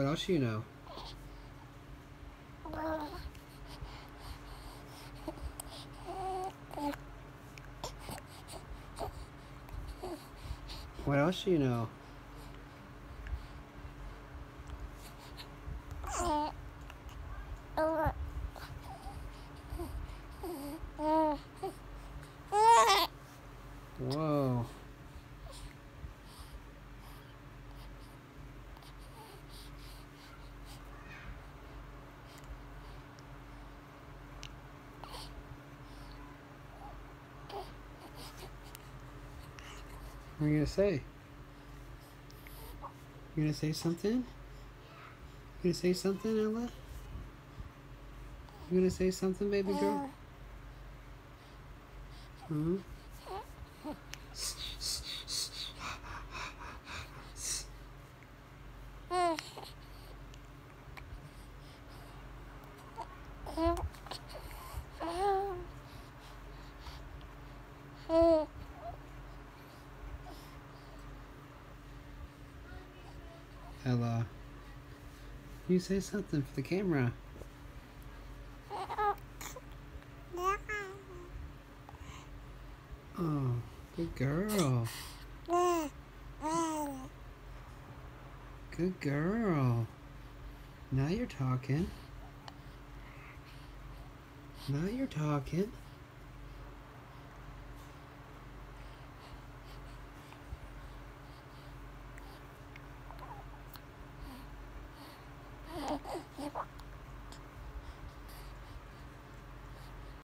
What else you know? What else do you know? Whoa. What are you gonna say? You gonna say something? You gonna say something, Ella? You gonna say something, baby girl? Hmm? Ella. You say something for the camera. Oh, good girl. Good girl. Now you're talking. Now you're talking.